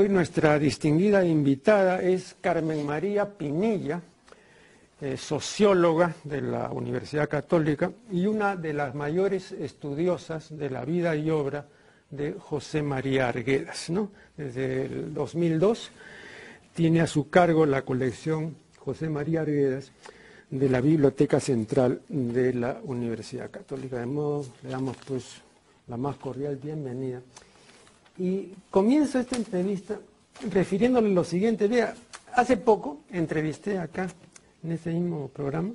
Hoy nuestra distinguida invitada es Carmen María Pinilla, eh, socióloga de la Universidad Católica y una de las mayores estudiosas de la vida y obra de José María Arguedas. Desde el 2002 tiene a su cargo la colección José María Arguedas de la Biblioteca Central de la Universidad Católica. De modo, le damos pues la más cordial bienvenida. Y comienzo esta entrevista refiriéndole lo siguiente. Vea, hace poco entrevisté acá, en este mismo programa,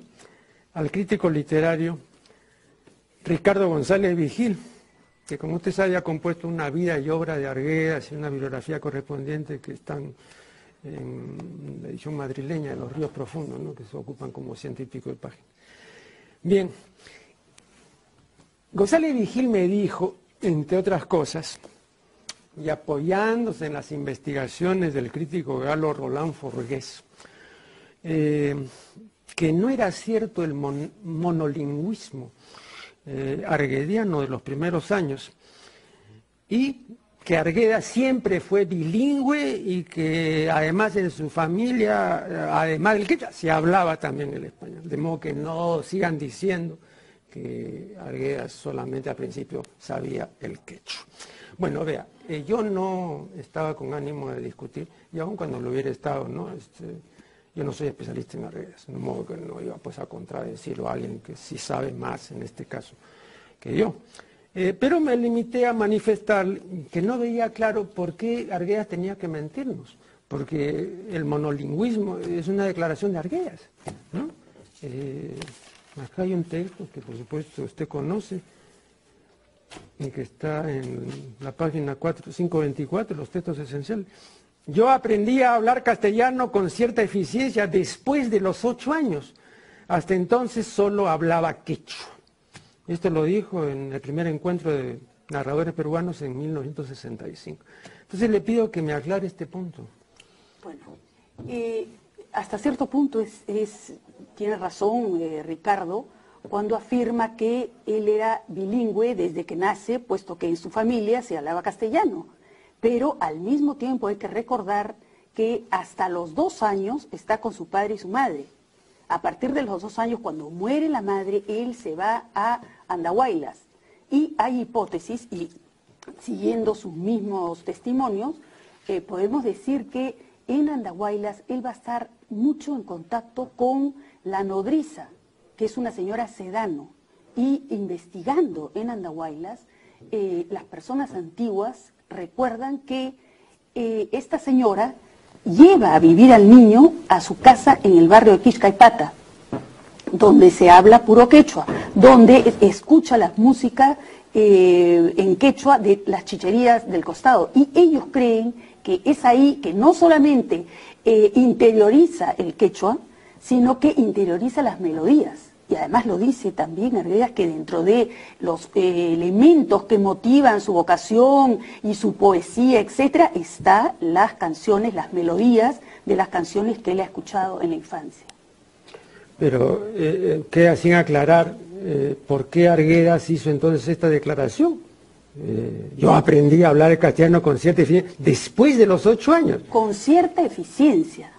al crítico literario Ricardo González Vigil, que como usted sabe ha compuesto una vida y obra de Arguedas y una bibliografía correspondiente que están en la edición madrileña de Los Ríos Profundos, que se ocupan como ciento y pico de páginas. Bien, González Vigil me dijo, entre otras cosas, y apoyándose en las investigaciones del crítico galo Roland Forgués, eh, que no era cierto el monolingüismo eh, arguediano de los primeros años y que Argueda siempre fue bilingüe y que además en su familia, además del quechua, se hablaba también el español. De modo que no sigan diciendo que Argueda solamente al principio sabía el quechua. Bueno, vea, eh, yo no estaba con ánimo de discutir, y aún cuando lo hubiera estado, ¿no? Este, yo no soy especialista en Arguedas, de modo que no iba pues, a contradecirlo a alguien que sí sabe más en este caso que yo. Eh, pero me limité a manifestar que no veía claro por qué Arguedas tenía que mentirnos, porque el monolingüismo es una declaración de Arguedas. ¿no? Eh, acá hay un texto que por supuesto usted conoce, y que está en la página 524, los textos esenciales. Yo aprendí a hablar castellano con cierta eficiencia después de los ocho años. Hasta entonces solo hablaba quechua. Esto lo dijo en el primer encuentro de narradores peruanos en 1965. Entonces le pido que me aclare este punto. Bueno, eh, hasta cierto punto es, tiene razón eh, Ricardo cuando afirma que él era bilingüe desde que nace, puesto que en su familia se hablaba castellano. Pero al mismo tiempo hay que recordar que hasta los dos años está con su padre y su madre. A partir de los dos años, cuando muere la madre, él se va a Andahuaylas. Y hay hipótesis, y siguiendo sus mismos testimonios, eh, podemos decir que en Andahuaylas él va a estar mucho en contacto con la nodriza, que es una señora sedano, y investigando en Andahuaylas, eh, las personas antiguas recuerdan que eh, esta señora lleva a vivir al niño a su casa en el barrio de Quiscaipata, donde se habla puro quechua, donde escucha la música eh, en quechua de las chicherías del costado. Y ellos creen que es ahí que no solamente interioriza el quechua, sino que interioriza las melodías y además lo dice también Arguedas que dentro de los eh, elementos que motivan su vocación y su poesía, etcétera, está las canciones, las melodías de las canciones que él ha escuchado en la infancia. Pero eh, eh, queda sin aclarar por qué Arguedas hizo entonces esta declaración. yo aprendí a hablar el castellano con cierta eficiencia después de los ocho años. Con cierta eficiencia.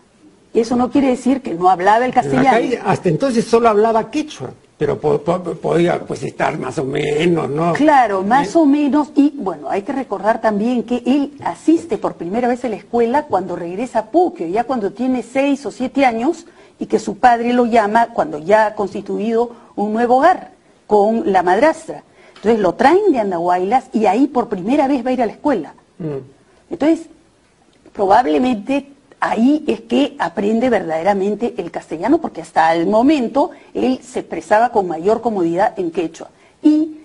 Eso no quiere decir que no hablaba el castellano. hasta entonces solo hablaba quechua, pero podía pues estar más o menos, ¿no? Claro, más o menos. Y bueno, hay que recordar también que él asiste por primera vez a la escuela cuando regresa a Puquio, ya cuando tiene seis o siete años, y que su padre lo llama cuando ya ha constituido un nuevo hogar con la madrastra. Entonces lo traen de Andahuaylas y ahí por primera vez va a ir a la escuela. Mm. Entonces, probablemente ahí es que aprende verdaderamente el castellano, porque hasta el momento él se expresaba con mayor comodidad en quechua. Y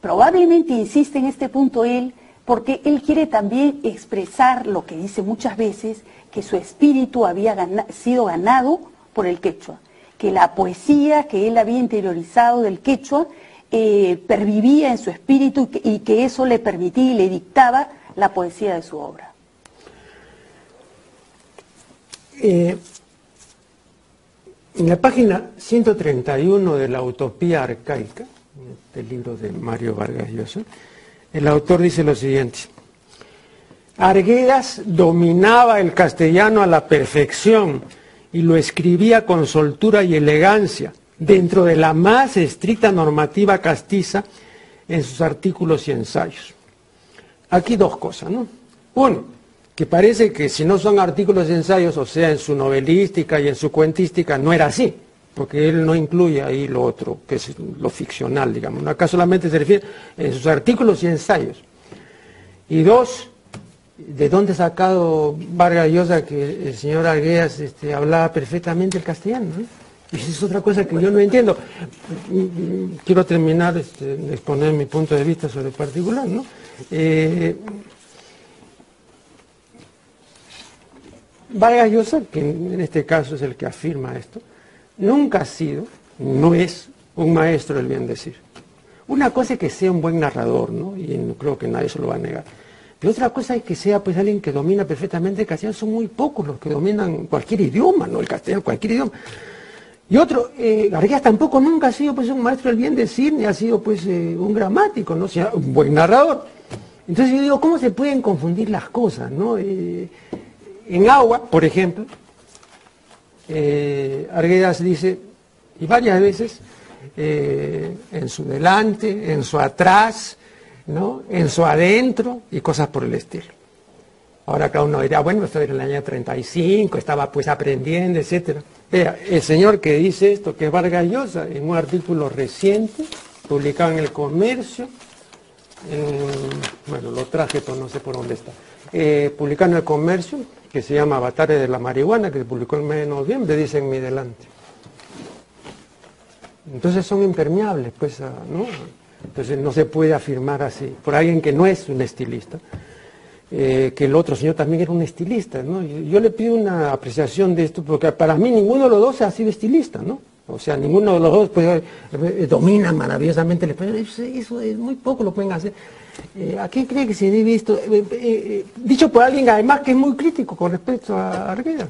probablemente insiste en este punto él, porque él quiere también expresar lo que dice muchas veces, que su espíritu había sido ganado por el quechua, que la poesía que él había interiorizado del quechua eh, pervivía en su espíritu y que eso le permitía y le dictaba la poesía de su obra. Eh, en la página 131 de la Utopía Arcaica, del libro de Mario Vargas Llosa, el autor dice lo siguiente. Arguedas dominaba el castellano a la perfección y lo escribía con soltura y elegancia, dentro de la más estricta normativa castiza en sus artículos y ensayos. Aquí dos cosas, ¿no? Uno, que parece que si no son artículos y ensayos, o sea, en su novelística y en su cuentística, no era así, porque él no incluye ahí lo otro, que es lo ficcional, digamos. Acá solamente se refiere en sus artículos y ensayos. Y dos, ¿de dónde ha sacado Vargas Llosa que el señor Argueas este, hablaba perfectamente el castellano? Y esa es otra cosa que yo no entiendo. Quiero terminar este, exponer mi punto de vista sobre el particular. ¿no? Eh, Vargas Llosa, que en este caso es el que afirma esto, nunca ha sido, no es un maestro del bien decir. Una cosa es que sea un buen narrador, ¿no? y no creo que nadie se lo va a negar. Pero otra cosa es que sea pues alguien que domina perfectamente el castellano, son muy pocos los que dominan cualquier idioma, ¿no? El castellano, cualquier idioma. Y otro, eh, tampoco nunca ha sido pues un maestro del bien decir, ni ha sido pues eh, un gramático, ¿no? un buen narrador. Entonces yo digo, ¿cómo se pueden confundir las cosas, no? Eh, en agua, por ejemplo, eh, Arguedas dice, y varias veces, en su delante, en su atrás, ¿no? en su adentro y cosas por el estilo. Ahora cada uno dirá, bueno, esto era en el año 35, estaba pues aprendiendo, etc. Vea, el señor que dice esto, que es Vargas Llosa, en un artículo reciente, publicado en El Comercio, bueno, lo traje, pero no sé por dónde está, eh, publicado en El Comercio, que se llama Avatares de la Marihuana, que se publicó el mes de noviembre, dice en mi delante. Entonces son impermeables, pues, ¿no? Entonces no se puede afirmar así, por alguien que no es un estilista, eh, que el otro señor también era un estilista. ¿no? Yo, le pido una apreciación de esto, porque para mí ninguno de los dos ha sido estilista, ¿no? O sea, ninguno de los dos pues, domina maravillosamente el español. Eso, es muy poco lo pueden hacer. Eh, ¿A qué cree que se debe esto? dicho por alguien además que es muy crítico con respecto a Arguedas.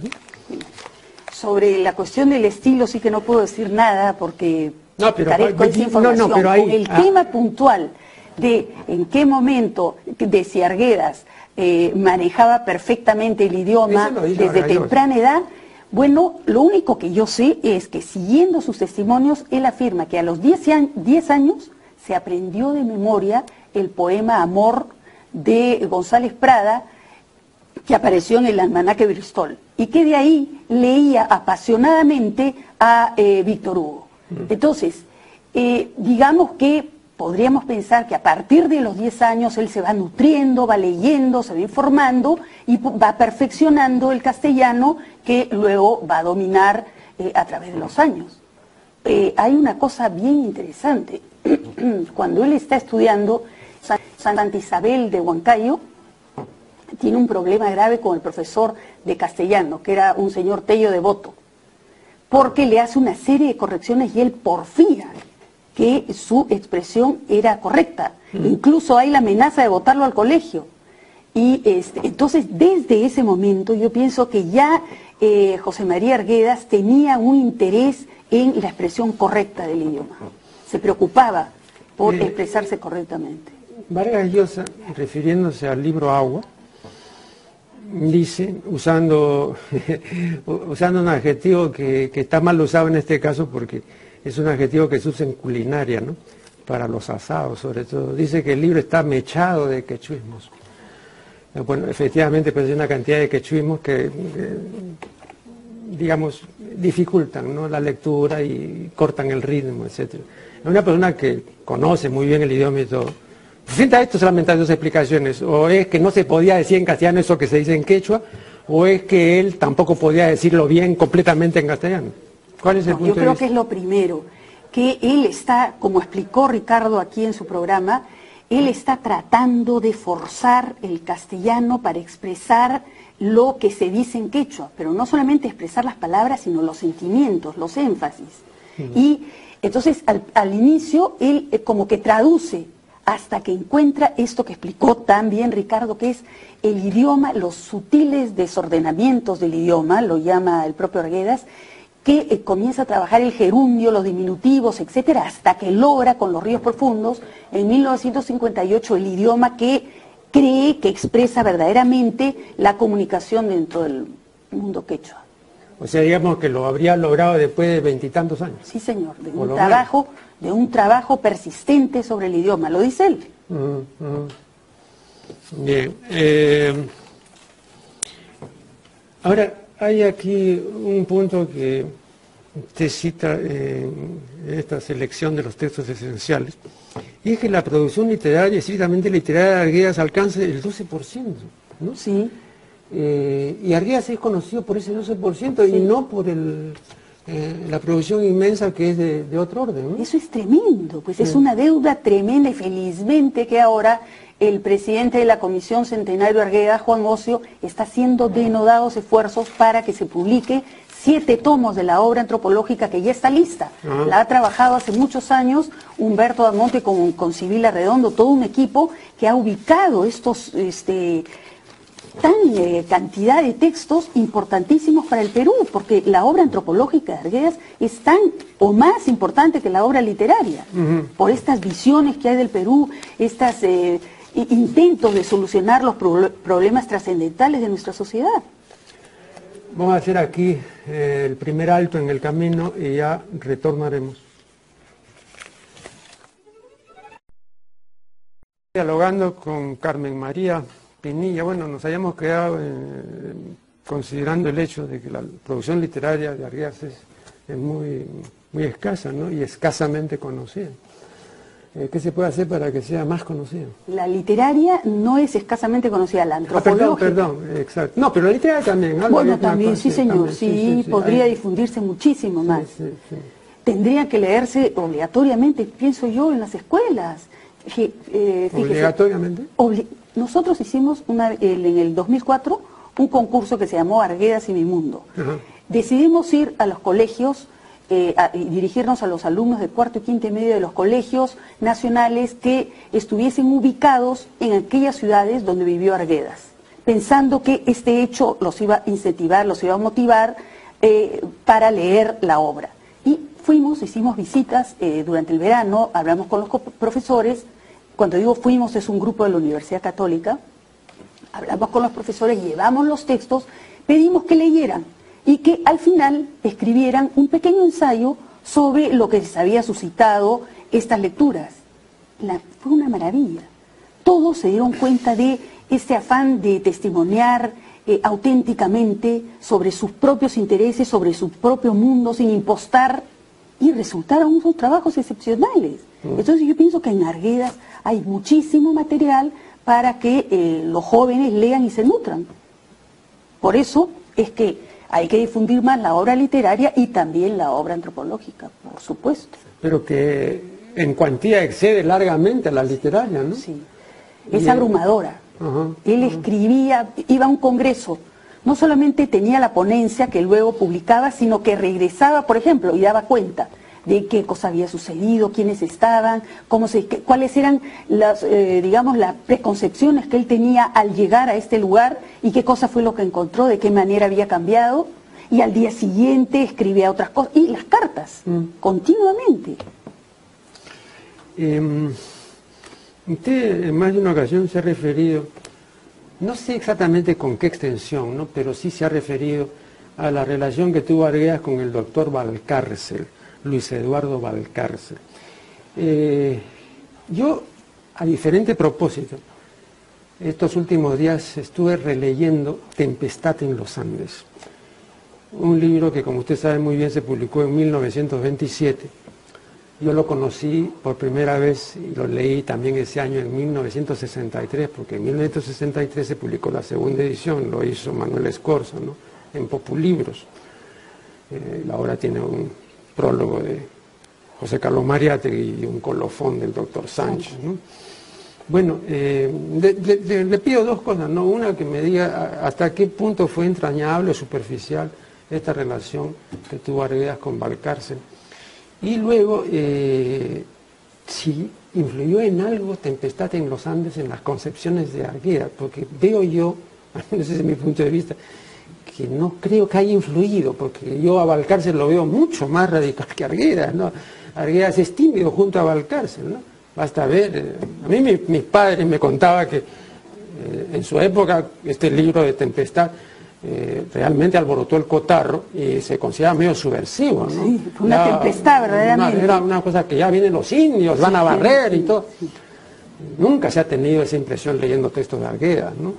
Sobre la cuestión del estilo sí que no puedo decir nada porque no, pero, el ah. tema puntual de en qué momento de si Arguedas eh, manejaba perfectamente el idioma desde temprana edad, bueno, lo único que yo sé es que siguiendo sus testimonios, él afirma que a los 10 años se aprendió de memoria el poema Amor de González Prada, que apareció en el almanaque Bristol, y que de ahí leía apasionadamente a eh, Víctor Hugo. Entonces, eh, digamos que podríamos pensar que a partir de los 10 años él se va nutriendo, va leyendo, se va informando y va perfeccionando el castellano que luego va a dominar eh, a través de los años. Eh, hay una cosa bien interesante. Cuando él está estudiando Santa Isabel de Huancayo, tiene un problema grave con el profesor de castellano, que era un señor Tello Devoto porque le hace una serie de correcciones y él porfía que su expresión era correcta. Mm. Incluso hay la amenaza de votarlo al colegio. Y este, entonces, desde ese momento, yo pienso que ya eh, José María Arguedas tenía un interés en la expresión correcta del idioma. Se preocupaba por eh, expresarse correctamente. Vargas Llosa, refiriéndose al libro Agua, dice, usando, usando un adjetivo que, está mal usado en este caso porque es un adjetivo que se usa en culinaria, ¿no? para los asados sobre todo. Dice que el libro está mechado de quechuismos. Eh, bueno, efectivamente, pues hay una cantidad de quechuismos que, digamos, dificultan la lectura y cortan el ritmo, etc. Una persona que conoce muy bien el idioma y todo Frente a esto solamente hay dos explicaciones. O es que no se podía decir en castellano eso que se dice en quechua, o es que él tampoco podía decirlo bien completamente en castellano. ¿Cuál es el punto Yo creo que es lo primero, que él está, como explicó Ricardo aquí en su programa, él está tratando de forzar el castellano para expresar lo que se dice en quechua, pero no solamente expresar las palabras, sino los sentimientos, los énfasis. Y entonces al, inicio él eh, como que traduce hasta que encuentra esto que explicó tan bien Ricardo, que es el idioma, los sutiles desordenamientos del idioma, lo llama el propio Arguedas, que eh, comienza a trabajar el gerundio, los diminutivos, etcétera, hasta que logra con los ríos profundos, en 1958, el idioma que cree que expresa verdaderamente la comunicación dentro del mundo quechua. O sea, digamos que lo habría logrado después de veintitantos años. Sí, señor, de un trabajo, de un trabajo persistente sobre el idioma, lo dice él. Bien. Eh, ahora, hay aquí un punto que usted cita en esta selección de los textos esenciales, y es que la producción literaria, estrictamente literaria de Arguedas, alcanza el 12%, ¿no? Sí. Eh, y Arguedas es conocido por ese 12% y no por el, eh, la producción inmensa que es de, otro orden. Eso es tremendo, pues es una deuda tremenda y felizmente que ahora el presidente de la Comisión Centenario Arguedas, Juan Ocio, está haciendo denodados esfuerzos para que se publique siete tomos de la obra antropológica que ya está lista. La ha trabajado hace muchos años Humberto Damonte con, con Sibila Redondo, todo un equipo que ha ubicado estos este, tan eh, cantidad de textos importantísimos para el Perú, porque la obra antropológica de Arguedas es tan o más importante que la obra literaria, por estas visiones que hay del Perú, estos eh, intentos de solucionar los problemas trascendentales de nuestra sociedad. Vamos a hacer aquí eh, el primer alto en el camino y ya retornaremos. Dialogando con Carmen María Pinilla, bueno, nos hayamos quedado eh, considerando el hecho de que la producción literaria de Arrias es, muy, muy escasa ¿no? y escasamente conocida. Eh, ¿Qué se puede hacer para que sea más conocida? La literaria no es escasamente conocida, la antropológica. Ah, perdón, perdón, exacto. No, pero la literaria también. Bueno, también, sí, señor, sí, podría difundirse muchísimo más. Tendría que leerse obligatoriamente, pienso yo, en las escuelas. Eh, ¿Obligatoriamente? Nosotros hicimos una, en el 2004 un concurso que se llamó Arguedas y mi mundo. Decidimos ir a los colegios eh, y dirigirnos a los alumnos de cuarto y quinto y medio de los colegios nacionales que estuviesen ubicados en aquellas ciudades donde vivió Arguedas, pensando que este hecho los iba a incentivar, los iba a motivar eh, para leer la obra. Y fuimos, hicimos visitas eh, durante el verano, hablamos con los profesores, cuando digo fuimos es un grupo de la Universidad Católica, hablamos con los profesores, llevamos los textos, pedimos que leyeran y que al final escribieran un pequeño ensayo sobre lo que les había suscitado estas lecturas. fue una maravilla. Todos se dieron cuenta de este afán de testimoniar eh, auténticamente sobre sus propios intereses, sobre su propio mundo, sin impostar, y resultaron unos trabajos excepcionales. Entonces yo pienso que en Arguedas hay muchísimo material para que eh, los jóvenes lean y se nutran. Por eso es que hay que difundir más la obra literaria y también la obra antropológica, por supuesto. Pero que en cuantía excede largamente a la literaria, ¿no? Sí, es abrumadora. Él escribía, iba a un congreso, no solamente tenía la ponencia que luego publicaba, sino que regresaba, por ejemplo, y daba cuenta de qué cosa había sucedido, quiénes estaban, cómo se, cuáles eran las, eh, digamos, las preconcepciones que él tenía al llegar a este lugar y qué cosa fue lo que encontró, de qué manera había cambiado. Y al día siguiente escribía otras cosas. Y las cartas, mm. continuamente. Em, usted en más de una ocasión se ha referido, no sé exactamente con qué extensión, ¿no? pero sí se ha referido a la relación que tuvo Arguedas con el doctor Valcárcel Luis Eduardo Valcárcel. Eh, yo, a diferente propósito, estos últimos días estuve releyendo Tempestad en los Andes, un libro que, como usted sabe muy bien, se publicó en 1927. Yo lo conocí por primera vez y lo leí también ese año en 1963, porque en 1963 se publicó la segunda edición, lo hizo Manuel Escorza, ¿no? en Populibros. Eh, la obra tiene un prólogo de José Carlos Mariátegui y un colofón del doctor Sánchez. Bueno, eh, le pido dos cosas, ¿no? Una que me diga hasta qué punto fue entrañable o superficial esta relación que tuvo Arguedas con Valcárcel. Y luego, eh, si influyó en algo Tempestad en los Andes en las concepciones de Arguedas, porque veo yo, al menos desde mi punto de vista, que no creo que haya influido, porque yo a Valcárcel lo veo mucho más radical que Arguedas, ¿no? Arguedas es tímido junto a Valcárcel, ¿no? Basta ver, eh, a mí mis padres me contaban que Eh, en su época, este libro de Tempestad eh, realmente alborotó el cotarro y se considera medio subversivo, ¿no? Sí, fue una tempestad, verdaderamente. era una cosa que ya vienen los indios, van a barrer y todo. Nunca se ha tenido esa impresión leyendo textos de Arguedas, ¿no?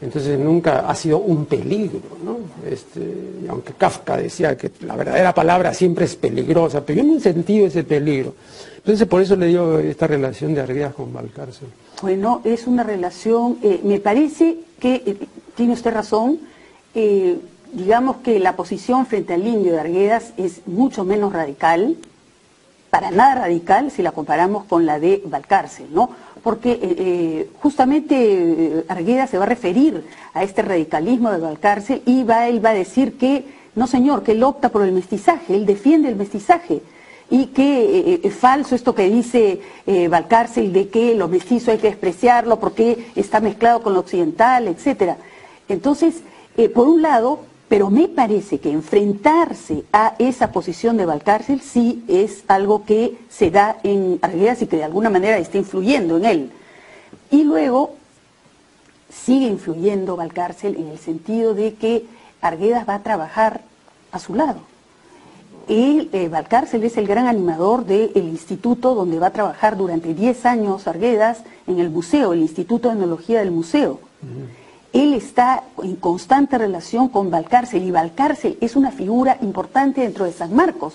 Entonces nunca ha sido un peligro, ¿no? Este, aunque Kafka decía que la verdadera palabra siempre es peligrosa, pero yo no he sentido ese peligro. Entonces por eso le digo esta relación de Arguedas con Valcárcel. Bueno, es una relación, eh, me parece que eh, tiene usted razón, eh, digamos que la posición frente al indio de Arguedas es mucho menos radical, para nada radical si la comparamos con la de Valcárcel, ¿no? Porque eh, eh, justamente Arguedas se va a referir a este radicalismo de Valcárcel y va, él va a decir que, no señor, que él opta por el mestizaje, él defiende el mestizaje y que es falso esto que dice Valcárcel de que lo mestizo hay que despreciarlo porque está mezclado con lo occidental, etcétera. Entonces, eh, por un lado, pero me parece que enfrentarse a esa posición de Valcárcel sí es algo que se da en Arguedas y que de alguna manera está influyendo en él. Y luego sigue influyendo Valcárcel en el sentido de que Arguedas va a trabajar a su lado. Y eh, Valcárcel es el gran animador del instituto donde va a trabajar durante 10 años Arguedas en el museo, el Instituto de Enología del Museo él está en constante relación con Valcárcel y Valcárcel es una figura importante dentro de San Marcos.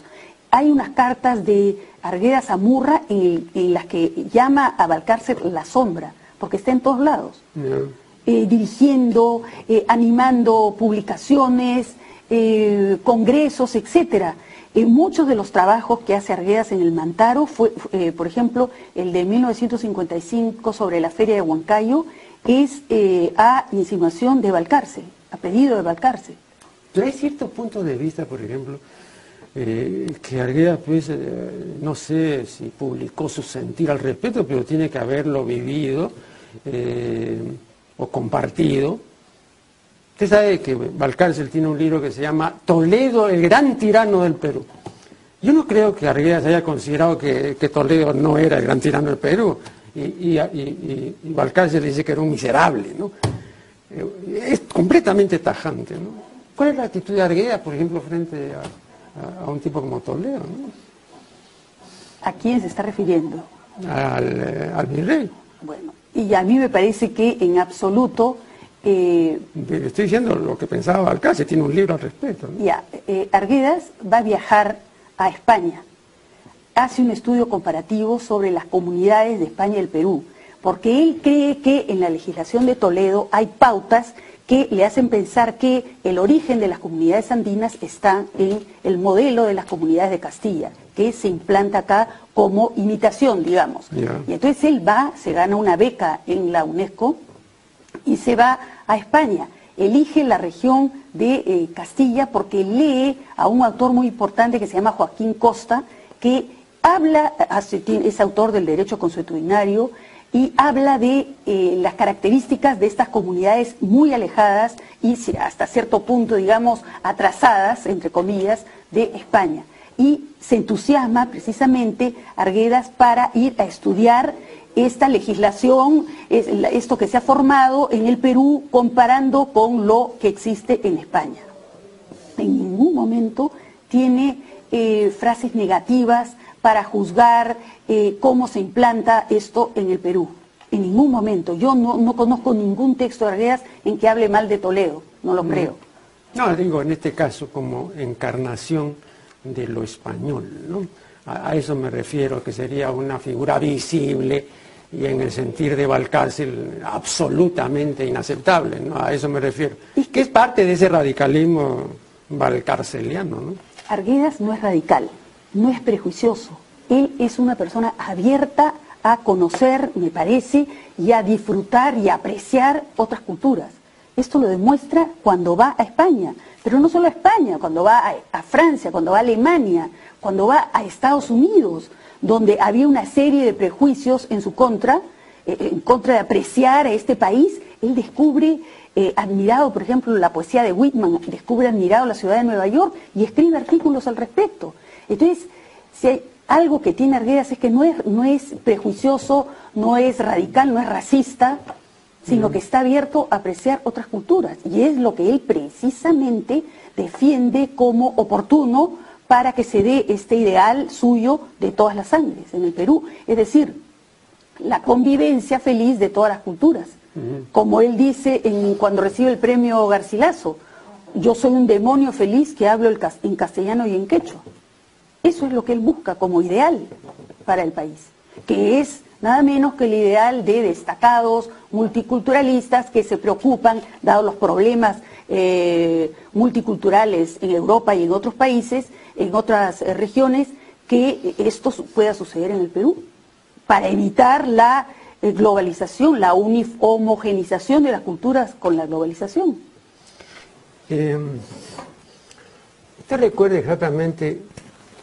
Hay unas cartas de Arguedas a Murra en, las que llama a Valcárcel la sombra, porque está en todos lados, eh, dirigiendo, eh, animando publicaciones, eh, congresos, etcétera. muchos de los trabajos que hace Arguedas en el Mantaro, fue, por ejemplo, el de 1955 sobre la Feria de Huancayo, es eh, a insinuación de Valcárcel, a pedido de. Pero hay cierto punto de vista, por ejemplo, eh, que Argueda, pues, eh, no sé si publicó su sentir al respecto, pero tiene que haberlo vivido o compartido. Usted sabe que Valcárcel tiene un libro que se llama Toledo, el gran tirano del Perú. Yo no creo que Arguedas haya considerado que Toledo no era el gran tirano del Perú y, y, le dice que era un miserable, ¿no? Eh, es completamente tajante, ¿no? ¿Cuál es la actitud de Argueda, por ejemplo, frente a, un tipo como Toledo, ¿no? ¿A quién se está refiriendo? Al, eh, al virrey. Bueno, y a mí me parece que en absoluto... Eh, estoy diciendo lo que pensaba Balcácer, tiene un libro al respecto. Ya, Arguedas va a viajar a España hace un estudio comparativo sobre las comunidades de España y el Perú, porque él cree que en la legislación de Toledo hay pautas que le hacen pensar que el origen de las comunidades andinas está en el modelo de las comunidades de Castilla, que se implanta acá como imitación, digamos. Y entonces él va, se gana una beca en la UNESCO y se va a España. Elige la región de eh, Castilla porque lee a un autor muy importante que se llama Joaquín Costa, que habla, es autor del derecho consuetudinario, y habla de eh, las características de estas comunidades muy alejadas y hasta cierto punto, digamos, atrasadas, entre comillas, de España. Y se entusiasma precisamente Arguedas para ir a estudiar esta legislación, esto que se ha formado en el Perú comparando con lo que existe en España. En ningún momento tiene eh, frases negativas para juzgar eh, cómo se implanta esto en el Perú. En ningún momento. Yo no, conozco ningún texto de Arguedas en que hable mal de Toledo, no lo creo. No, digo en este caso como encarnación de lo español, ¿no? A, eso me refiero, que sería una figura visible y en el sentir de Valcárcel absolutamente inaceptable, ¿no? A eso me refiero. que es parte de ese radicalismo valcarceliano, ¿no? Arguedas no es radical no es prejuicioso. Él es una persona abierta a conocer, me parece, y a disfrutar y apreciar otras culturas. Esto lo demuestra cuando va a España, pero no solo a España, cuando va a, Francia, cuando va a Alemania, cuando va a Estados Unidos, donde había una serie de prejuicios en su contra, eh, en contra de apreciar a este país, él descubre eh, admirado, por ejemplo, la poesía de Whitman, descubre admirado la ciudad de Nueva York y escribe artículos al respecto. Entonces, si hay algo que tiene Arguedas es que no es, no es prejuicioso, no es radical, no es racista, sino que está abierto a apreciar otras culturas. Y es lo que él precisamente defiende como oportuno para que se dé este ideal suyo de todas las sangres en el Perú. Es decir, la convivencia feliz de todas las culturas. Como él dice en, cuando recibe el premio Garcilaso, yo soy un demonio feliz que hablo en castellano y en quechua. Eso es lo que él busca como ideal para el país, que es nada menos que el ideal de destacados multiculturalistas que se preocupan, dado los problemas eh, multiculturales en Europa y en otros países, en otras eh, regiones, que esto pueda suceder en el Perú, para evitar la eh, globalización, la homogenización de las culturas con la globalización. ¿Usted recuerda exactamente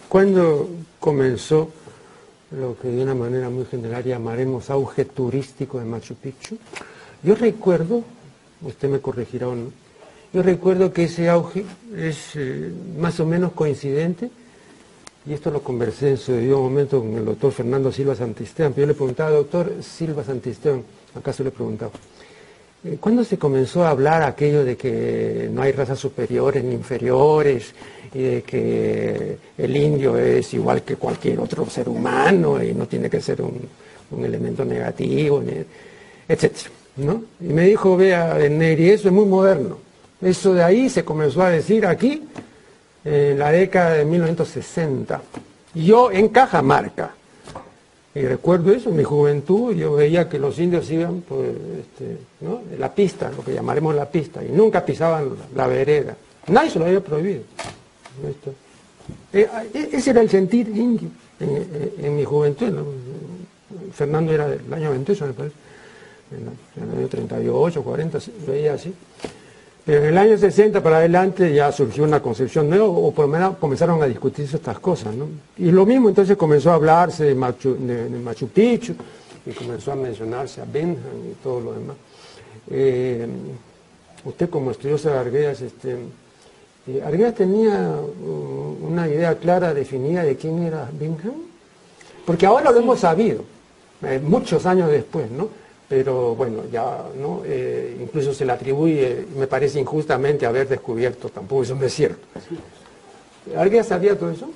cuándo comenzó lo que de una manera muy general llamaremos auge turístico de Machu Picchu. Yo recuerdo, usted me corregirá o no, yo recuerdo que ese auge es eh, más o menos coincidente, y esto lo conversé en su debido momento con el doctor Fernando Silva Santisteban, pero yo le preguntaba, doctor Silva Santisteban, acaso le preguntaba, ¿cuándo se comenzó a hablar aquello de que no hay razas superiores ni inferiores, y de que el indio es igual que cualquier otro ser humano y no tiene que ser un, elemento negativo, etc. ¿no? Y me dijo, vea, Neri, eso es muy moderno. Eso de ahí se comenzó a decir aquí en la década de 1960. Yo en Cajamarca. Y recuerdo eso, mi juventud yo veía que los indios iban por este, la pista, lo que llamaremos la pista, y nunca pisaban la vereda. Nadie se lo había prohibido. Eh, eh, ese era el sentir indio en, mi juventud. Fernando era del año 28, me parece. En el año 38, 40, veía así. En el año 60 para adelante ya surgió una concepción nueva, o por lo menos comenzaron a discutirse estas cosas. Y lo mismo entonces comenzó a hablarse de Machu, Picchu, y comenzó a mencionarse a Benjamin y todo lo demás. Eh, usted como estudioso de Arguedas, este, Arguedas tenía uh, una idea clara, definida de quién era Bingham, porque ahora lo hemos sabido, eh, muchos años después, ¿no? Pero bueno, ya, ¿no? Eh, incluso se le atribuye, me parece injustamente haber descubierto, tampoco eso no es cierto. ¿Arguedas sabía todo eso?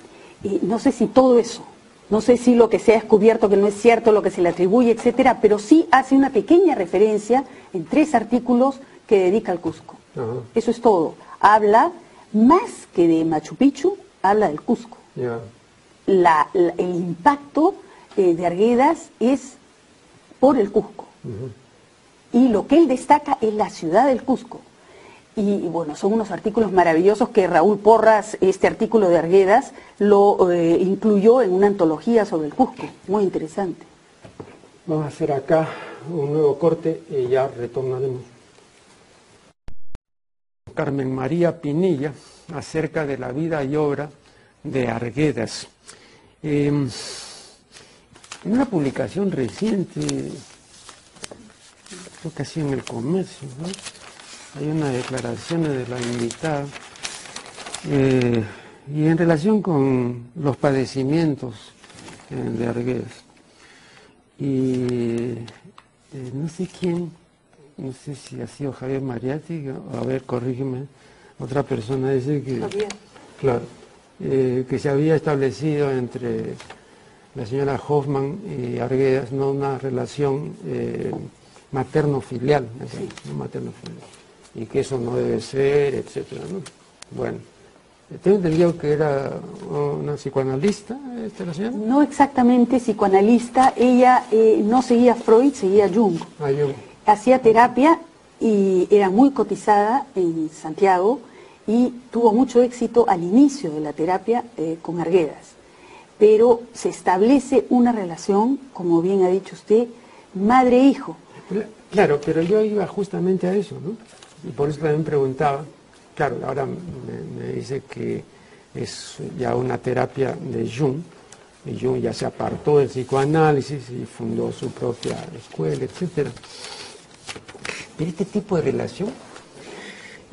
Y no sé si todo eso, no sé si lo que se ha descubierto que no es cierto, lo que se le atribuye, etcétera, pero sí hace una pequeña referencia en tres artículos que dedica al Cusco. Eso es todo. Habla más que de Machu Picchu, habla del Cusco. el impacto eh, de Arguedas es por el Cusco. Y lo que él destaca es la ciudad del Cusco. Y, bueno, son unos artículos maravillosos que Raúl Porras, este artículo de Arguedas, lo eh, incluyó en una antología sobre el Cusco. Muy interesante. Vamos a hacer acá un nuevo corte y ya retornaremos. Carmen María Pinilla acerca de la vida y obra de Arguedas. Em, en una publicación reciente, creo que así en el comercio, hay una declaración de la invitada, eh, y en relación con los padecimientos eh, de Arguedas. Y eh, no sé quién no sé si ha sido Javier Mariati, a ver, corrígeme, otra persona dice que, claro, que se había establecido entre la señora Hoffman y Arguedas no una relación materno-filial, materno y que eso no debe ser, etcétera, Bueno, tengo entendido que era una psicoanalista, esta la señora. No exactamente psicoanalista, ella eh, no seguía Freud, seguía Jung. Ah, Jung hacía terapia y era muy cotizada en Santiago y tuvo mucho éxito al inicio de la terapia eh, con Arguedas. Pero se establece una relación, como bien ha dicho usted, madre-hijo. Claro, pero yo iba justamente a eso, ¿no? Y por eso también preguntaba, claro, ahora me, dice que es ya una terapia de Jung, y Jung ya se apartó del psicoanálisis y fundó su propia escuela, etcétera. Pero este tipo de relación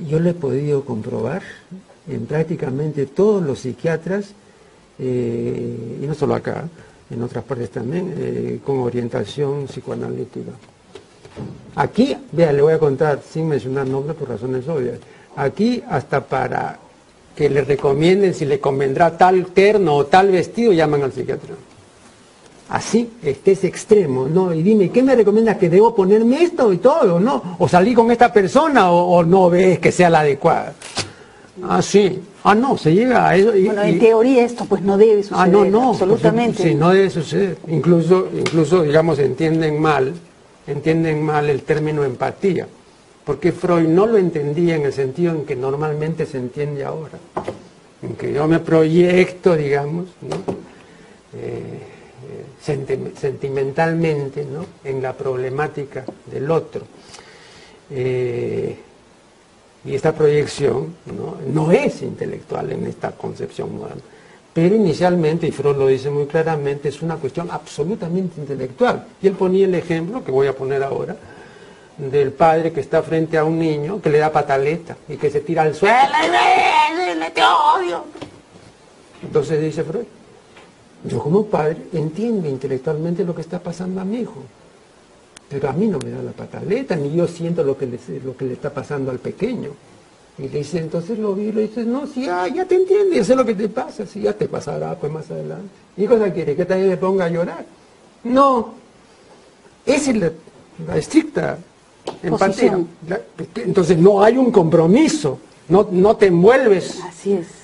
yo lo he podido comprobar en prácticamente todos los psiquiatras, eh, y no solo acá, en otras partes también, eh, con orientación psicoanalítica. Aquí, vea, le voy a contar, sin mencionar nombres por razones obvias, aquí hasta para que le recomienden si le convendrá tal terno o tal vestido, llaman al psiquiatra. Así, este es extremo, ¿no? Y dime, ¿qué me recomiendas que debo ponerme esto y todo, no? O salir con esta persona o, no ves que sea la adecuada. Ah, sí. Ah, no, se llega a eso. bueno, en teoría esto pues no debe suceder. Ah, no, no. Absolutamente. Sí, no debe suceder. Incluso, incluso, digamos, entienden mal, entienden mal el término empatía. Porque Freud no lo entendía en el sentido en que normalmente se entiende ahora. En que yo me proyecto, digamos. Eh, sentimentalmente en la problemática del otro. Eh, y esta proyección ¿no? no, es intelectual en esta concepción moderna. Pero inicialmente, y Freud lo dice muy claramente, es una cuestión absolutamente intelectual. Y él ponía el ejemplo, que voy a poner ahora, del padre que está frente a un niño que le da pataleta y que se tira al suelo y le te odio. Entonces dice Freud, yo como padre entiendo intelectualmente lo que está pasando a mi hijo, pero a mí no me da la pataleta, ni yo siento lo que le, lo que le está pasando al pequeño. Y le dice, entonces lo vi le dice, no, si ya, ya te entiendes, sé lo que te pasa, si ya te pasará pues más adelante. ¿Y cosa quiere? ¿Que también me ponga a llorar? No, esa es la, estricta empatía. entonces no hay un compromiso, no, no te envuelves. Así es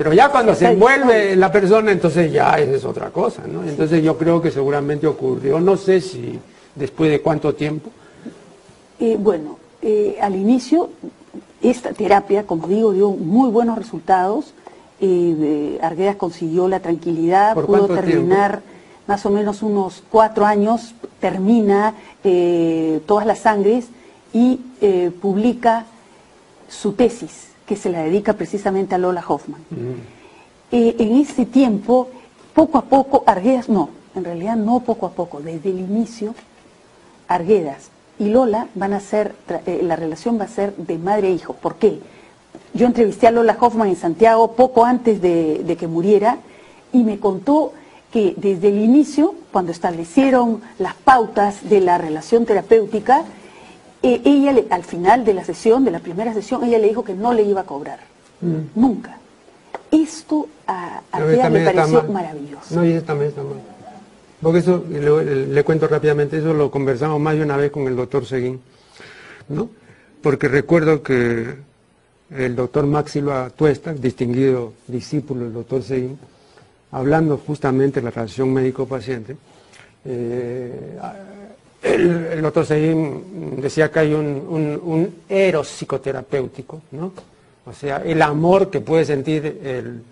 pero ya cuando se envuelve la persona, entonces ya es otra cosa, ¿no? Entonces yo creo que seguramente ocurrió, no sé si después de cuánto tiempo. Eh, bueno, eh, al inicio esta terapia, como digo, dio muy buenos resultados. Eh, Arguedas consiguió la tranquilidad, pudo terminar más o menos unos cuatro años, termina todas las sangres y publica su tesis que se la dedica precisamente a Lola Hoffman. Eh, en ese tiempo, poco a poco, Arguedas, no, en realidad no poco a poco, desde el inicio, Arguedas y Lola van a ser, eh, la relación va a ser de madre e hijo. ¿Por qué? Yo entrevisté a Lola Hoffman en Santiago poco antes de, de que muriera y me contó que desde el inicio, cuando establecieron las pautas de la relación terapéutica, eh, ella al final de la sesión, de la primera sesión, ella le dijo que no le iba a cobrar. Mm. Nunca. Esto a, a ella le pareció maravilloso. No, y también está mal. Porque eso, le, cuento rápidamente, eso lo conversamos más de una vez con el doctor Seguín, ¿no? Porque recuerdo que el doctor Maxilo Tuesta, distinguido discípulo del doctor Seguín, hablando justamente de la relación médico-paciente, eh, el, doctor Seguín decía que hay un, eros psicoterapéutico, ¿no? O sea, el amor que puede sentir el,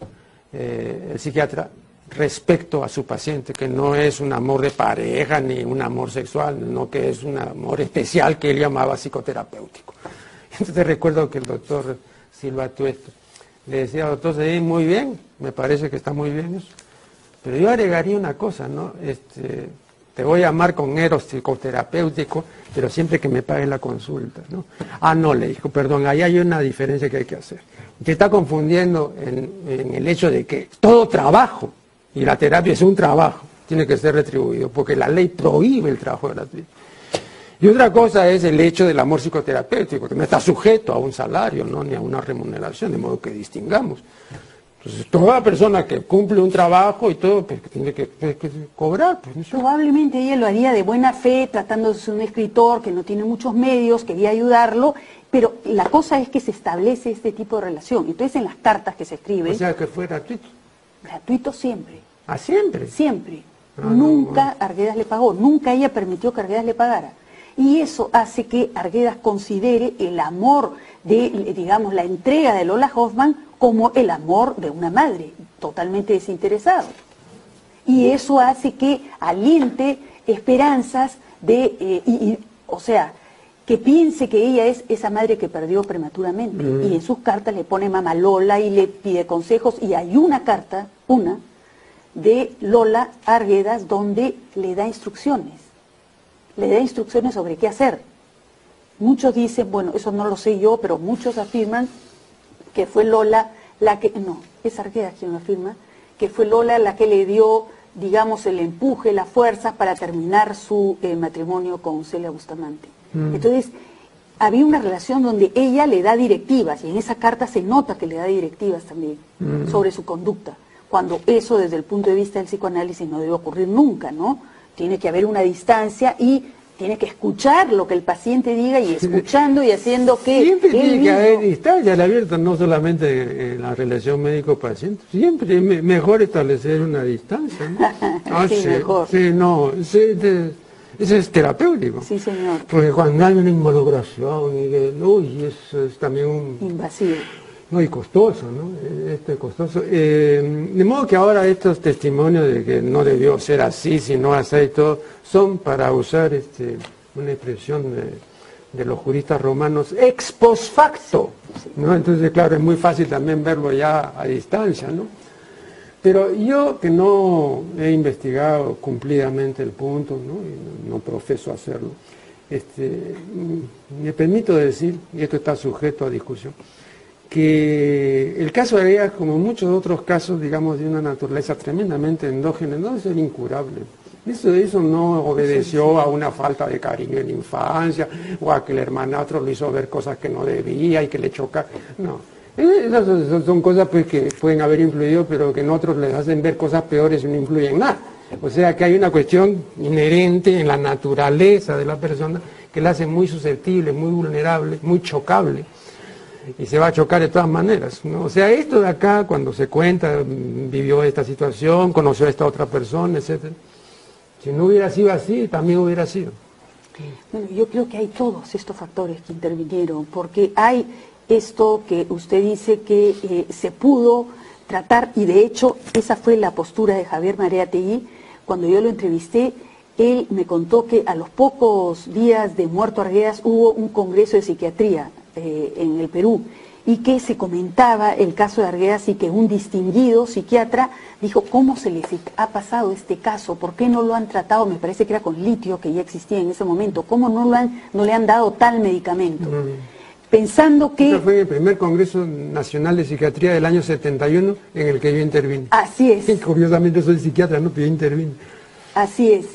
eh, el, psiquiatra respecto a su paciente, que no es un amor de pareja ni un amor sexual, no que es un amor especial que él llamaba psicoterapéutico. Entonces recuerdo que el doctor Silva Tuesto le decía, doctor Seguín, muy bien, me parece que está muy bien eso, pero yo agregaría una cosa, ¿no? Este, te voy a amar con eros psicoterapéutico, pero siempre que me pague la consulta. ¿no? Ah, no, le dijo, perdón, ahí hay una diferencia que hay que hacer. Te está confundiendo en, el hecho de que todo trabajo, y la terapia es un trabajo, tiene que ser retribuido, porque la ley prohíbe el trabajo gratuito. Y otra cosa es el hecho del amor psicoterapéutico, que no está sujeto a un salario, ¿no? ni a una remuneración, de modo que distingamos. Entonces, toda persona que cumple un trabajo y todo, pues, tiene que, cobrar. Pues, Probablemente ella lo haría de buena fe, tratándose de un escritor que no tiene muchos medios, quería ayudarlo, pero la cosa es que se establece este tipo de relación. Entonces, en las cartas que se escriben... O sea, que fue gratuito. Gratuito siempre. ¿Ah, siempre? Siempre. Ah, nunca Arguedas le pagó, nunca ella permitió que Arguedas le pagara. Y eso hace que Arguedas considere el amor de, digamos, la entrega de Lola Hoffman como el amor de una madre, totalmente desinteresado. Y eso hace que aliente esperanzas de, eh, o sea, que piense que ella es esa madre que perdió prematuramente. Y en sus cartas le pone mamá Lola y le pide consejos. Y hay una carta, una, de Lola Arguedas donde le da instrucciones le da instrucciones sobre qué hacer. Muchos dicen, bueno, eso no lo sé yo, pero muchos afirman que fue Lola la que, no, es Argueda quien lo afirma, que fue Lola la que le dio, digamos, el empuje, la fuerza para terminar su eh, matrimonio con Celia Bustamante. Mm. Entonces, había una relación donde ella le da directivas, y en esa carta se nota que le da directivas también mm. sobre su conducta, cuando eso desde el punto de vista del psicoanálisis no debe ocurrir nunca, ¿no? Tiene que haber una distancia y tiene que escuchar lo que el paciente diga y escuchando y haciendo que... Siempre tiene que haber distancia al abierto, no solamente en la relación médico-paciente, siempre es mejor establecer una distancia. ¿no? Ah, sí, mejor. Sí, no, eso es terapéutico. Sí, señor. Porque cuando hay una involucración y que, uy, eso es también un... Invasivo. No, y costoso, ¿no? Esto es costoso. Eh, de modo que ahora estos testimonios de que no debió ser así, sino así y todo, son para usar este, una expresión de, los juristas romanos ex post facto, ¿no? Entonces, claro, es muy fácil también verlo ya a distancia, ¿no? Pero yo que no he investigado cumplidamente el punto, ¿no? no profeso hacerlo, este, me permito decir, y esto está sujeto a discusión, que el caso de Arias, como muchos otros casos, digamos, de una naturaleza tremendamente endógena, no es incurable. Eso, eso no obedeció a una falta de cariño en la infancia, o a que el hermanastro le hizo ver cosas que no debía y que le choca. No. Esas son cosas pues, que pueden haber influido, pero que en otros les hacen ver cosas peores y no influyen en nada. O sea que hay una cuestión inherente en la naturaleza de la persona que la hace muy susceptible, muy vulnerable, muy chocable y se va a chocar de todas maneras. O sea, esto de acá, cuando se cuenta, vivió esta situación, conoció a esta otra persona, etc. Si no hubiera sido así, también hubiera sido. Bueno, yo creo que hay todos estos factores que intervinieron, porque hay esto que usted dice que eh, se pudo tratar, y de hecho esa fue la postura de Javier Mareategui, cuando yo lo entrevisté, él me contó que a los pocos días de muerto Arguedas hubo un congreso de psiquiatría eh, en el Perú y que se comentaba el caso de Arguedas y que un distinguido psiquiatra dijo, ¿cómo se les ha pasado este caso? ¿Por qué no lo han tratado? Me parece que era con litio, que ya existía en ese momento. ¿Cómo no, lo han, no le han dado tal medicamento? Pensando que... Este fue el primer Congreso Nacional de Psiquiatría del año 71 en el que yo intervine. Así es. curiosamente soy psiquiatra, ¿no? Pero yo intervine. Así es.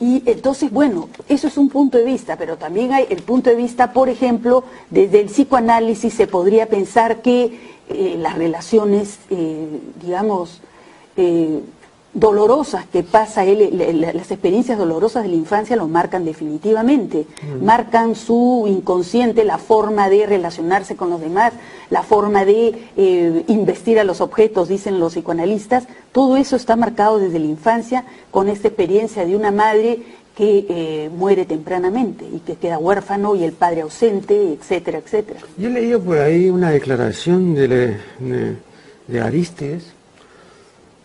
Y entonces, bueno, eso es un punto de vista, pero también hay el punto de vista, por ejemplo, desde el psicoanálisis se podría pensar que eh, las relaciones, eh, digamos, eh, dolorosas que pasa él, las experiencias dolorosas de la infancia lo marcan definitivamente, mm. marcan su inconsciente, la forma de relacionarse con los demás, la forma de eh, investir a los objetos, dicen los psicoanalistas, todo eso está marcado desde la infancia con esta experiencia de una madre que eh, muere tempranamente y que queda huérfano y el padre ausente, etcétera, etcétera. Yo he leído por ahí una declaración de, de, de Aristes,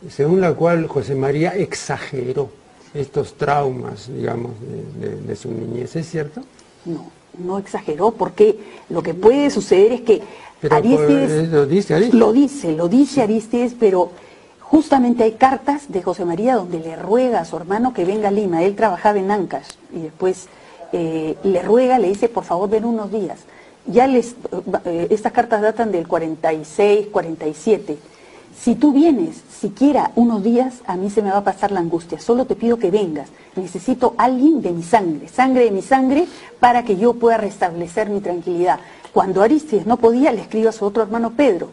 según la cual José María exageró estos traumas, digamos, de, su niñez. ¿Es cierto? No, no exageró, porque lo que puede suceder es que Aristes, lo dice Aristes. Lo dice, lo dice Aristes, pero justamente hay cartas de José María donde le ruega a su hermano que venga a Lima. Él trabajaba en Ancas y después eh, le ruega, le dice, por favor, ven unos días. Ya les, eh, estas cartas datan del 46, 47 si tú vienes siquiera unos días, a mí se me va a pasar la angustia. Solo te pido que vengas. Necesito alguien de mi sangre, sangre de mi sangre, para que yo pueda restablecer mi tranquilidad. Cuando Aristides no podía, le escribo a su otro hermano Pedro,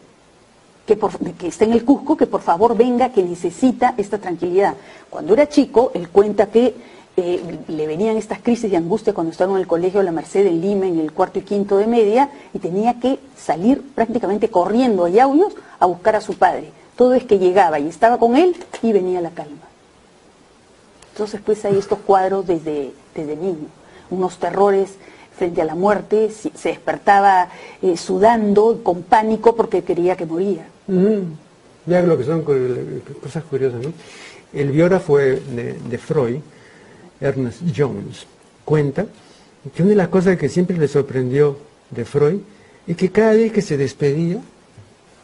que, que está en el Cusco, que por favor venga, que necesita esta tranquilidad. Cuando era chico, él cuenta que eh, le venían estas crisis de angustia cuando estaba en el colegio de la Merced en Lima, en el cuarto y quinto de media, y tenía que salir prácticamente corriendo a Yauyos a buscar a su padre. Todo es que llegaba y estaba con él y venía la calma. Entonces, pues hay estos cuadros desde, desde niño, unos terrores frente a la muerte, se despertaba eh, sudando, con pánico porque quería que moría. Ya lo que son cosas curiosas, ¿no? El biógrafo de, de Freud, Ernest Jones, cuenta que una de las cosas que siempre le sorprendió de Freud es que cada vez que se despedía,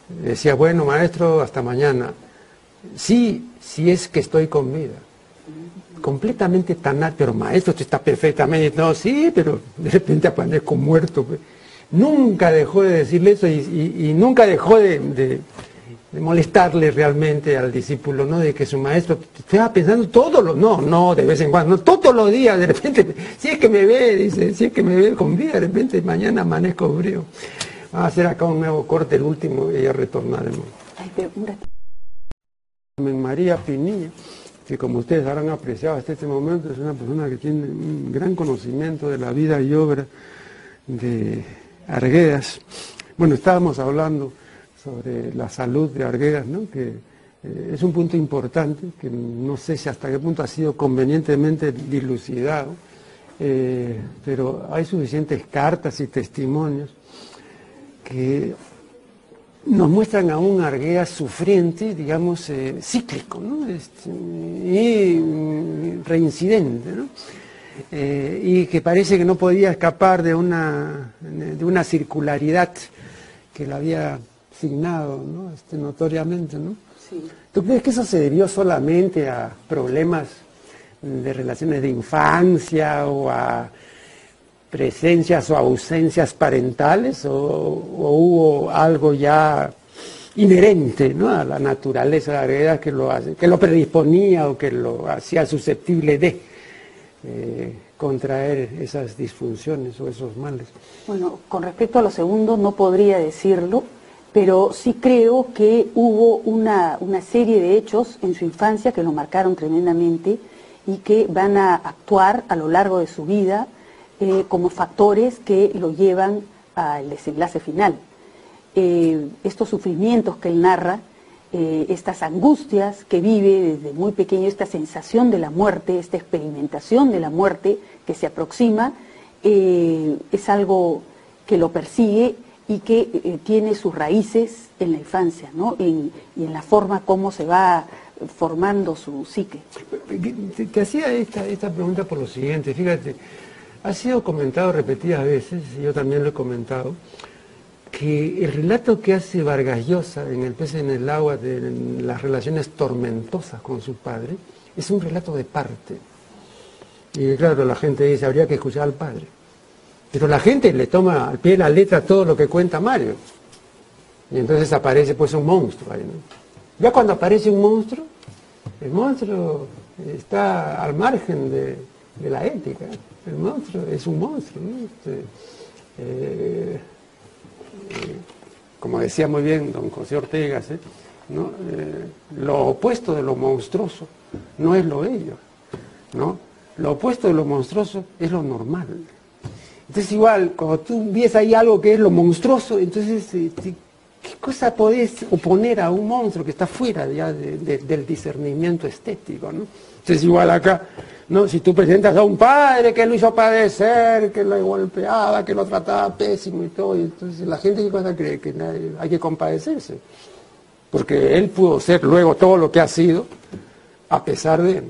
decía, bueno, maestro, hasta mañana. Sí, sí es que estoy con vida. Completamente tan pero maestro, usted está perfectamente, no, sí, pero de repente aparezco muerto. Pues. Nunca dejó de decirle eso y, nunca dejó de, de molestarle realmente al discípulo, ¿no? De que su maestro estaba pensando todos los, no, no, de vez en cuando, no, todos los días, de repente, si es que me ve, dice, si es que me ve con vida, de repente mañana amanezco frío. A hacer acá un nuevo corte, el último, y ya retornaremos. María Pinilla, que como ustedes habrán apreciado hasta este momento, es una persona que tiene un gran conocimiento de la vida y obra de Arguedas. Bueno, estábamos hablando sobre la salud de Arguedas, ¿no? que eh, es un punto importante, que no sé si hasta qué punto ha sido convenientemente dilucidado, eh, pero hay suficientes cartas y testimonios que nos muestran a un Arguedas sufriente, digamos, eh, cíclico ¿no? Este, y mm, reincidente. ¿no? y que parece que no podía escapar de una, de una circularidad que la había asignado, ¿no? Este, notoriamente, ¿no? ¿Tú crees que eso se debió solamente a problemas de relaciones de infancia o a presencias o ausencias parentales o, hubo algo ya inherente ¿no? a la naturaleza de la heredad que lo, hace, que lo predisponía o que lo hacía susceptible de eh, contraer esas disfunciones o esos males? Bueno, con respecto a lo segundo no podría decirlo pero sí creo que hubo una, serie de hechos en su infancia que lo marcaron tremendamente y que van a actuar a lo largo de su vida eh, como factores que lo llevan al desenlace final. Eh, estos sufrimientos que él narra, eh, estas angustias que vive desde muy pequeño, esta sensación de la muerte, esta experimentación de la muerte que se aproxima, es algo que lo persigue y que tiene sus raíces en la infancia ¿no? y en la forma como se va formando su psique. Te, hacía esta, esta pregunta por lo siguiente, fíjate, ha sido comentado repetidas veces, y yo también lo he comentado, que el relato que hace Vargas Llosa en El pez en el agua de las relaciones tormentosas con su padre es un relato de parte. Y claro, la gente dice, habría que escuchar al padre. Pero la gente le toma al pie de la letra todo lo que cuenta Mario. Y entonces aparece pues un monstruo ahí. Ya cuando aparece un monstruo, el monstruo está al margen de, la ética. El monstruo es un monstruo. Este, eh, eh, como decía muy bien don José Ortega, ¿eh? lo opuesto de lo monstruoso no es lo bello. ¿no? Lo opuesto de lo monstruoso es lo normal. Entonces igual, cuando tú ves ahí algo que es lo monstruoso, entonces, este, ¿qué cosa podés oponer a un monstruo que está fuera del discernimiento estético? ¿no? Entonces igual acá, ¿no? si tú presentas a un padre que lo hizo padecer, que lo golpeaba, que lo trataba pésimo y todo, entonces la gente qué cree que hay que compadecerse. Porque él pudo ser luego todo lo que ha sido, a pesar de...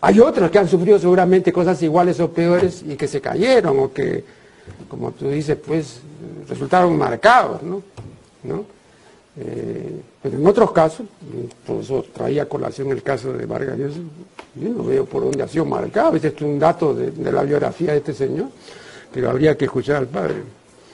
Hay otros que han sufrido seguramente cosas iguales o peores y que se cayeron o que, como tú dices, pues resultaron marcados, ¿no? Eh, pero en otros casos, por eso traía a colación el caso de Vargas yo no veo por dónde ha sido marcado, este es un dato de, la biografía de este señor, pero habría que escuchar al padre.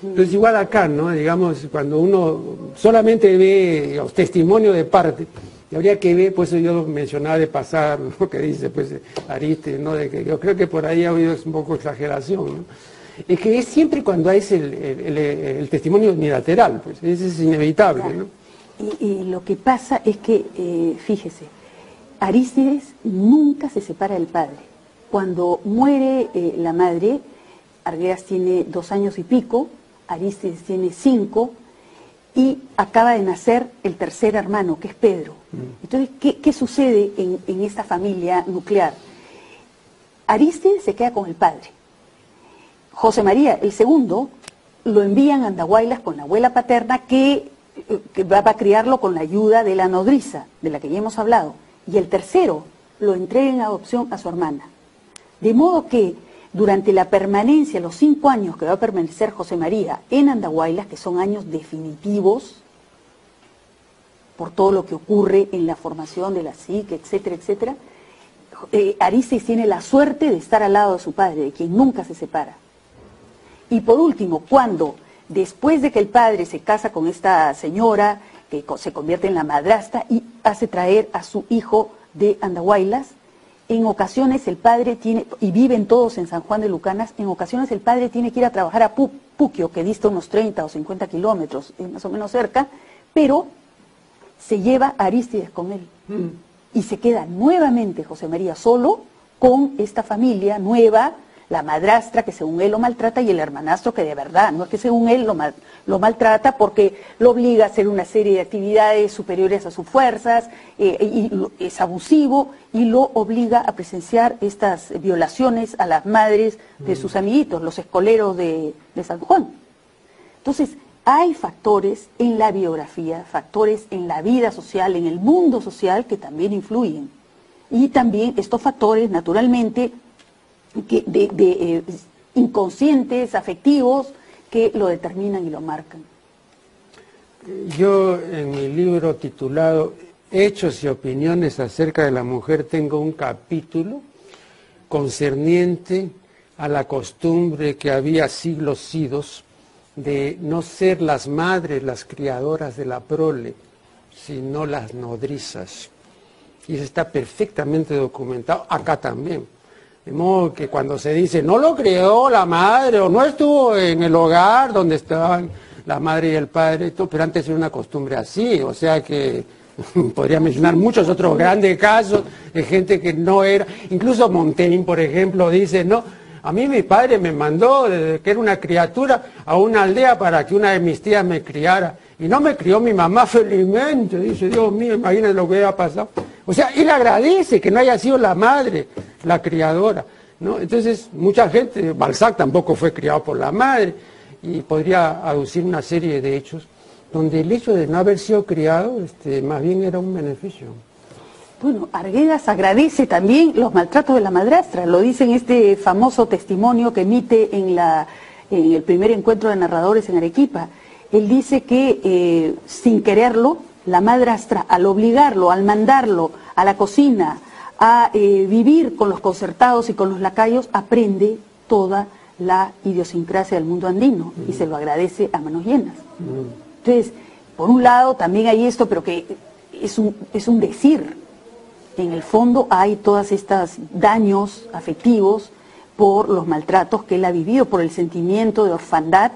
Entonces igual acá, ¿no? Digamos, cuando uno solamente ve los testimonios de parte, y habría que ver, pues yo mencionaba de pasar lo que dice pues Ariste, ¿no? Yo creo que por ahí ha habido un poco exageración, ¿no? Es que es siempre cuando hay el, testimonio unilateral, pues, eso es inevitable, ¿no? Y, lo que pasa es que, eh, fíjese, Arístides nunca se separa del padre. Cuando muere eh, la madre, Arguedas tiene dos años y pico, Arístides tiene cinco, y acaba de nacer el tercer hermano, que es Pedro. Mm. Entonces, ¿qué, sucede en, esta familia nuclear? Aristides se queda con el padre. José María, el segundo, lo envían a Andahuaylas con la abuela paterna que, que, va a criarlo con la ayuda de la nodriza, de la que ya hemos hablado. Y el tercero lo entrega en adopción a su hermana. De modo que durante la permanencia, los cinco años que va a permanecer José María en Andahuaylas, que son años definitivos, por todo lo que ocurre en la formación de la psique, etcétera, etcétera, eh, tiene la suerte de estar al lado de su padre, de quien nunca se separa. Y por último, cuando después de que el padre se casa con esta señora que se convierte en la madrastra y hace traer a su hijo de Andahuaylas. En ocasiones el padre tiene, y viven todos en San Juan de Lucanas, en ocasiones el padre tiene que ir a trabajar a Puquio, que dista unos 30 o 50 kilómetros, más o menos cerca, pero se lleva a Aristides con él. Mm. Y se queda nuevamente José María solo con esta familia nueva, la madrastra que según él lo maltrata y el hermanastro que de verdad, no es que según él lo, lo maltrata porque lo obliga a hacer una serie de actividades superiores a sus fuerzas, eh, y es abusivo y lo obliga a presenciar estas violaciones a las madres de sus amiguitos, los escoleros de, de San Juan. Entonces, hay factores en la biografía, factores en la vida social, en el mundo social que también influyen. Y también estos factores, naturalmente, que de, eh, inconscientes, afectivos, que lo determinan y lo marcan. Yo en mi libro titulado Hechos y opiniones acerca de la mujer tengo un capítulo concerniente a la costumbre que había siglos idos de no ser las madres las criadoras de la prole, sino las nodrizas. Y eso está perfectamente documentado acá también. De modo que cuando se dice, no lo creó la madre o no estuvo en el hogar donde estaban la madre y el padre, pero antes era una costumbre así, o sea que podría mencionar muchos otros grandes casos de gente que no era, incluso Montaigne, por ejemplo, dice, no, a mí mi padre me mandó desde que era una criatura a una aldea para que una de mis tías me criara. Y no me crió mi mamá felizmente. Dice, Dios mío, imagínate lo que había pasado. O sea, él agradece que no haya sido la madre la criadora. ¿no? Entonces, mucha gente, Balzac tampoco fue criado por la madre, y podría aducir una serie de hechos donde el hecho de no haber sido criado este, más bien era un beneficio. Bueno, Arguedas agradece también los maltratos de la madrastra, lo dice en este famoso testimonio que emite en, la, en el primer encuentro de narradores en Arequipa. Él dice que eh, sin quererlo, la madrastra, al obligarlo, al mandarlo a la cocina, a eh, vivir con los concertados y con los lacayos, aprende toda la idiosincrasia del mundo andino y se lo agradece a manos llenas. Entonces, por un lado también hay esto, pero que es un, es un decir. En el fondo hay todos estos daños afectivos por los maltratos que él ha vivido, por el sentimiento de orfandad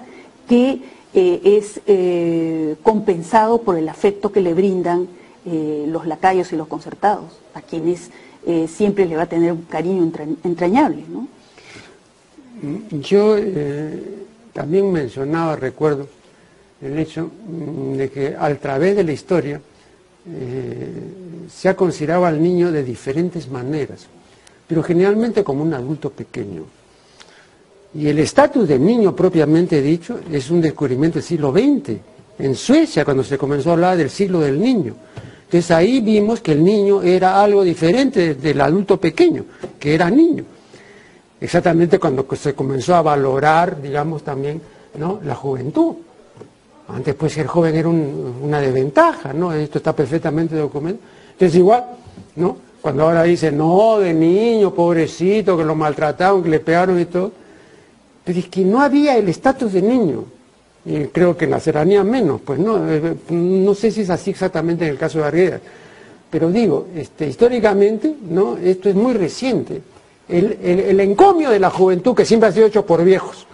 que eh, es eh, compensado por el afecto que le brindan los lacayos y los concertados, a quienes eh, siempre le va a tener un cariño entrañable. ¿no? Yo eh, también mencionaba, recuerdo, el hecho mm, de que a través de la historia eh, se ha considerado al niño de diferentes maneras, pero generalmente como un adulto pequeño. Y el estatus del niño propiamente dicho es un descubrimiento del siglo XX. En Suecia, cuando se comenzó a hablar del siglo del niño, entonces ahí vimos que el niño era algo diferente del adulto pequeño, que era niño. Exactamente cuando se comenzó a valorar, digamos, también ¿no? la juventud. Antes pues ser joven era una desventaja, ¿no? Esto está perfectamente documentado. Entonces igual, ¿no? Cuando ahora dicen, no, de niño, pobrecito, que lo maltrataron, que le pegaron y todo. Pero es que no había el estatus de niño y creo que en la serranía menos, pues no, eh, no sé si es así exactamente en el caso de Arguedas, pero digo, este, históricamente, ¿no? esto es muy reciente, el, encomio de la juventud que siempre ha sido hecho por viejos,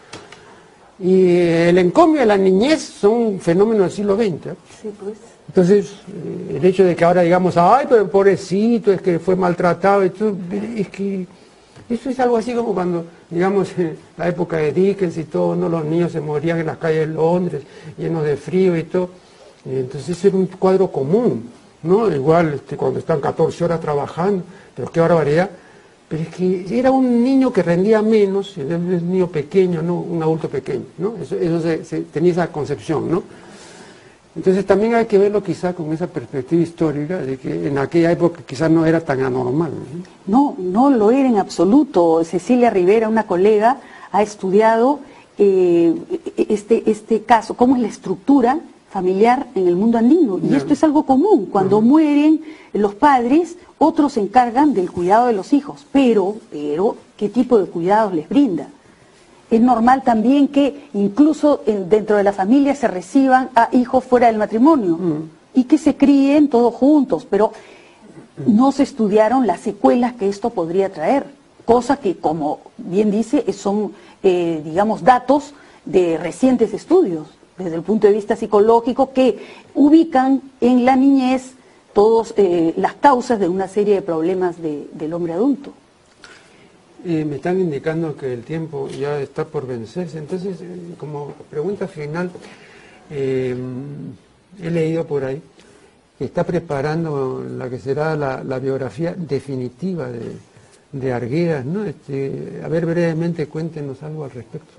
y el encomio de la niñez son fenómenos del siglo XX. Pues. Entonces, eh, el hecho de que ahora digamos, ay, pero pobrecito, es que fue maltratado, es que eso es algo así como cuando, digamos, en la época de Dickens y todo, ¿no? los niños se morían en las calles de Londres, llenos de frío y todo. entonces eso era un cuadro común, ¿no? Igual este, cuando están 14 horas trabajando, pero qué barbaridad. Pero es que era un niño que rendía menos, un niño pequeño, ¿no? un adulto pequeño, ¿no? Eso, se, tenía esa concepción, ¿no? Entonces también hay que verlo quizá con esa perspectiva histórica de que en aquella época quizás no era tan anormal. No, no lo era en absoluto. Cecilia Rivera, una colega, ha estudiado eh, este, este caso, cómo es la estructura familiar en el mundo andino. Y esto es algo común. Cuando mueren los padres, otros se encargan del cuidado de los hijos. Pero, pero, ¿qué tipo de cuidados les brinda? Es normal también que incluso dentro de la familia se reciban a hijos fuera del matrimonio. Mm. y que se críen todos juntos, pero no se estudiaron las secuelas que esto podría traer, cosa que, como bien dice, son, eh, digamos, datos de recientes estudios desde el punto de vista psicológico que ubican en la niñez todas eh, las causas de una serie de problemas del hombre adulto. Me están indicando que el tiempo ya está por vencerse, entonces eh, como pregunta final, he leído por ahí está preparando la que será la, biografía definitiva de, de Arguedas, ¿no? Este, a ver, brevemente cuéntenos algo al respecto.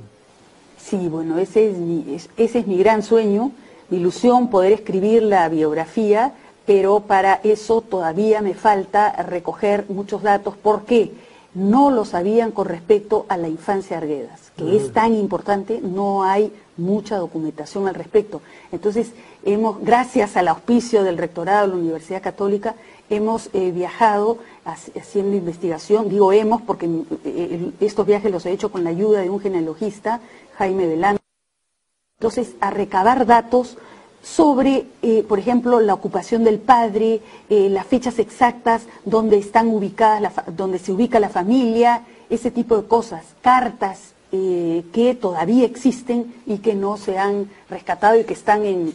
Sí, bueno, ese es mi, ese es mi gran sueño, mi ilusión, poder escribir la biografía, pero para eso todavía me falta recoger muchos datos. ¿Por qué? No lo sabían con respecto a la infancia Arguedas, que es tan importante, no hay mucha documentación al respecto. Entonces, hemos, gracias al auspicio del rectorado de la Universidad Católica, hemos eh, viajado haciendo investigación, digo hemos porque eh, estos viajes los he hecho con la ayuda de un genealogista, Jaime Belán. Entonces, a recabar datos sobre, eh, por ejemplo, la ocupación del padre, las fechas exactas donde están ubicadas, donde se ubica la familia, ese tipo de cosas, cartas, eh, que todavía existen y que no se han rescatado y que están en,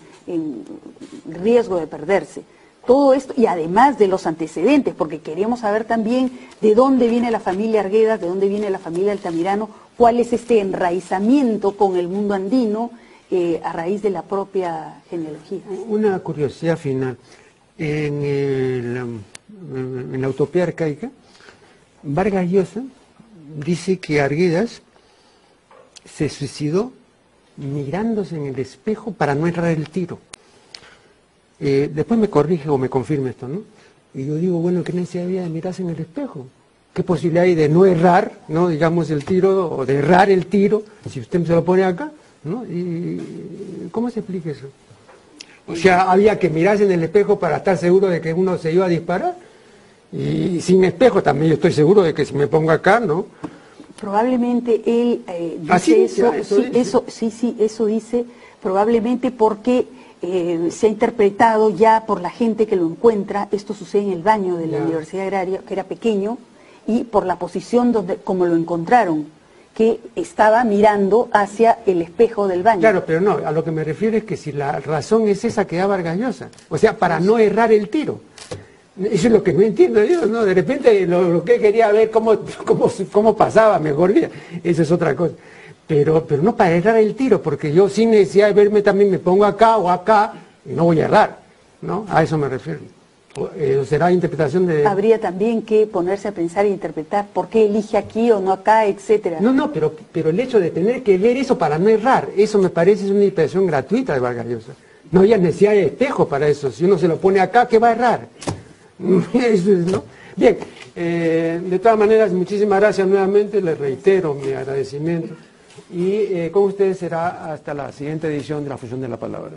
riesgo de perderse. Todo esto, y además de los antecedentes, porque queríamos saber también de dónde viene la familia Arguedas, de dónde viene la familia Altamirano, cuál es este enraizamiento con el mundo andino eh, a raíz de la propia genealogía. Una curiosidad final. En, en la utopía arcaica, Vargas Llosa dice que Arguedas se suicidó mirándose en el espejo para no errar el tiro. Eh, después me corrige o me confirma esto, ¿no? Y yo digo, bueno, ¿qué necesidad había de mirarse en el espejo? ¿Qué posibilidad hay de no errar, ¿no? digamos, el tiro, o de errar el tiro, si usted se lo pone acá? ¿No? ¿Y cómo se explica eso? O sea, había que mirarse en el espejo para estar seguro de que uno se iba a disparar. Y sin espejo también yo estoy seguro de que si me pongo acá, ¿no? Probablemente él eh, ah, dice eso, sí, eso, sí, sí, eso dice probablemente porque eh, se ha interpretado ya por la gente que lo encuentra, esto sucede en el baño de la Universidad Agraria, que era pequeño, y por la posición donde, como lo encontraron, que estaba mirando hacia el espejo del baño. Claro, pero no, a lo que me refiero es que si la razón es esa, queda vargallosa. O sea, para no errar el tiro. Eso es lo que no entiendo yo, ¿no? De repente lo, que quería ver cómo, cómo, cómo pasaba mejor vida, eso es otra cosa. Pero, pero no para errar el tiro, porque yo sin necesidad de verme también me pongo acá o acá y no voy a errar, ¿no? A eso me refiero. Eso será interpretación de... Habría también que ponerse a pensar e interpretar por qué elige aquí o no acá, etcétera. No, no, pero, pero el hecho de tener que ver eso para no errar, eso me parece es una interpretación gratuita de Vargas Llosa. No había necesidad de espejo para eso. Si uno se lo pone acá, ¿qué va a errar? Bien, eh, de todas maneras, muchísimas gracias nuevamente, les reitero mi agradecimiento y eh, con ustedes será hasta la siguiente edición de la Fusión de la Palabra.